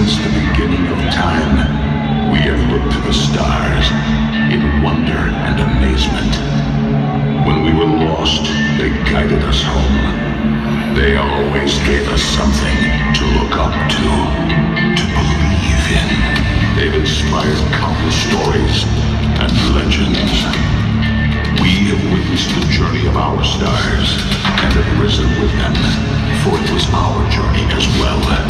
Since the beginning of time, we have looked to the stars in wonder and amazement. When we were lost, they guided us home. They always gave us something to look up to, to believe in. They've inspired countless stories and legends. We have witnessed the journey of our stars and have risen with them, for it was our journey as well.